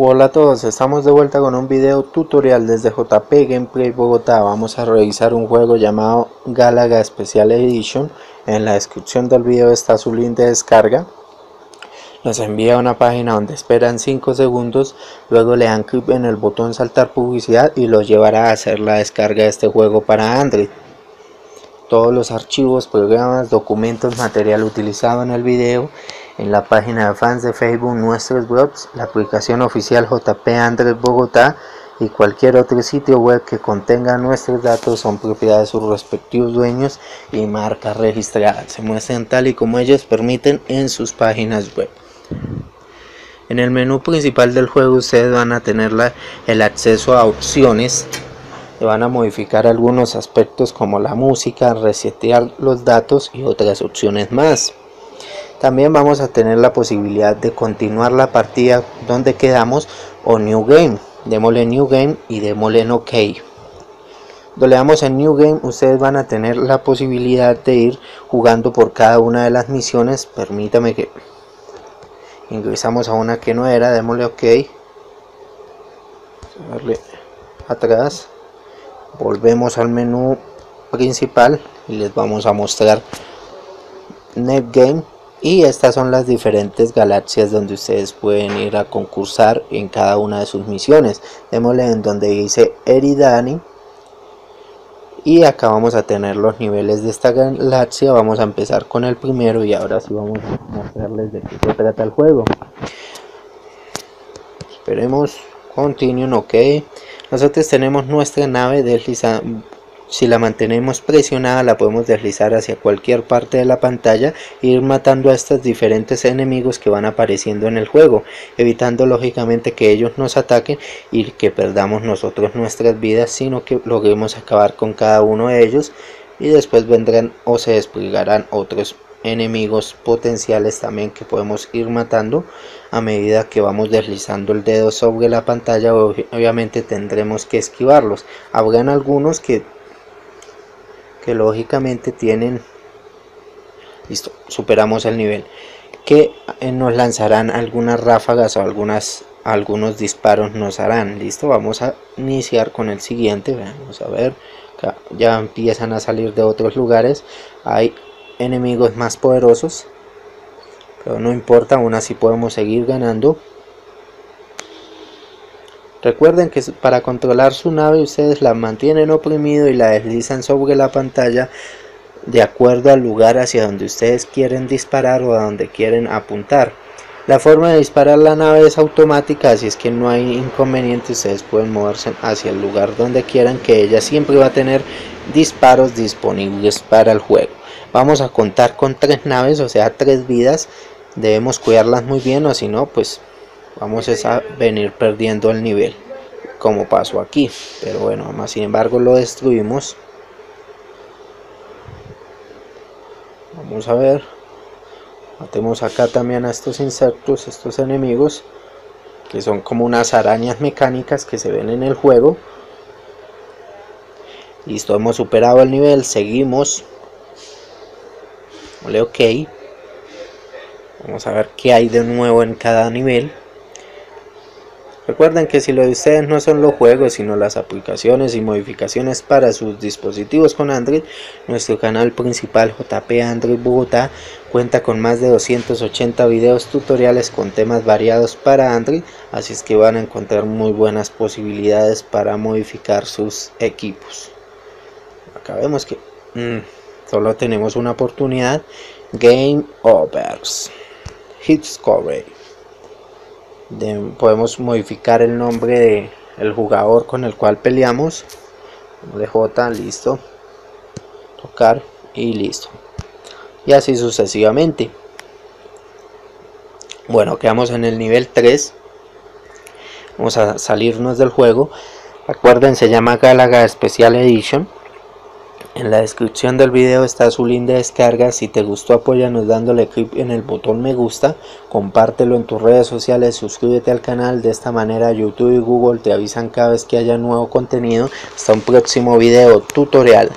Hola a todos, estamos de vuelta con un video tutorial desde JP Gameplay Bogotá. Vamos a revisar un juego llamado Galaga Special Edition. En la descripción del video está su link de descarga. Nos envía una página donde esperan 5 segundos, luego le dan clic en el botón saltar publicidad y los llevará a hacer la descarga de este juego para Android. Todos los archivos, programas, documentos, material utilizado en el video en la página de fans de Facebook, nuestros blogs, la aplicación oficial JP Android Bogotá y cualquier otro sitio web que contenga nuestros datos son propiedad de sus respectivos dueños y marcas registradas. Se muestran tal y como ellos permiten en sus páginas web. En el menú principal del juego ustedes van a tener el acceso a opciones van a modificar algunos aspectos como la música, resetear los datos y otras opciones más. También vamos a tener la posibilidad de continuar la partida donde quedamos o New Game. Démosle New Game y démosle en OK. Cuando le damos en New Game, ustedes van a tener la posibilidad de ir jugando por cada una de las misiones. Permítame que ingresamos a una que no era, démosle OK. Darle atrás. Volvemos al menú principal y les vamos a mostrar Net Game y estas son las diferentes galaxias donde ustedes pueden ir a concursar en cada una de sus misiones. Démosle en donde dice Eridani. Y acá vamos a tener los niveles de esta galaxia. Vamos a empezar con el primero y ahora sí vamos a mostrarles de qué trata el juego. Esperemos continue ok. Nosotros tenemos nuestra nave deslizando si la mantenemos presionada la podemos deslizar hacia cualquier parte de la pantalla e ir matando a estos diferentes enemigos que van apareciendo en el juego, evitando lógicamente que ellos nos ataquen y que perdamos nosotros nuestras vidas, sino que logremos acabar con cada uno de ellos y después vendrán o se desplegarán otros enemigos potenciales también que podemos ir matando a medida que vamos deslizando el dedo sobre la pantalla. Obviamente tendremos que esquivarlos. Habrán algunos que lógicamente tienen listo superamos el nivel que eh, nos lanzarán algunas ráfagas o algunas algunos disparos nos harán. Listo vamos a iniciar con el siguiente vamos a ver ya empiezan a salir de otros lugares hay enemigos más poderosos pero no importa aún así podemos seguir ganando Recuerden que para controlar su nave ustedes la mantienen oprimido y la deslizan sobre la pantalla de acuerdo al lugar hacia donde ustedes quieren disparar o a donde quieren apuntar. La forma de disparar la nave es automática, así es que no hay inconveniente, ustedes pueden moverse hacia el lugar donde quieran que ella siempre va a tener disparos disponibles para el juego. Vamos a contar con tres naves, o sea, tres vidas, debemos cuidarlas muy bien o si no, pues vamos a venir perdiendo el nivel como pasó aquí. Pero bueno más sin embargo lo destruimos. Vamos a ver. Matemos acá también a estos insectos estos enemigos que son como unas arañas mecánicas que se ven en el juego. Listo hemos superado el nivel seguimos. Vale ok. Vamos a ver qué hay de nuevo en cada nivel Recuerden que si lo de ustedes no son los juegos, sino las aplicaciones y modificaciones para sus dispositivos con Android, nuestro canal principal JP Android Bogotá cuenta con más de 280 videos tutoriales con temas variados para Android, así es que van a encontrar muy buenas posibilidades para modificar sus equipos. Acá vemos que mm, solo tenemos una oportunidad. Game Overs. Hits Coverage podemos modificar el nombre de el jugador con el cual peleamos de J listo tocar y listo. Y así sucesivamente. Bueno quedamos en el nivel 3 vamos a salirnos del juego. Acuérdense se llama Galaga Special Edition en la descripción del video está su link de descarga. Si te gustó apóyanos dándole clic en el botón me gusta. Compártelo en tus redes sociales. Suscríbete al canal. De esta manera YouTube y Google te avisan cada vez que haya nuevo contenido. Hasta un próximo video tutorial.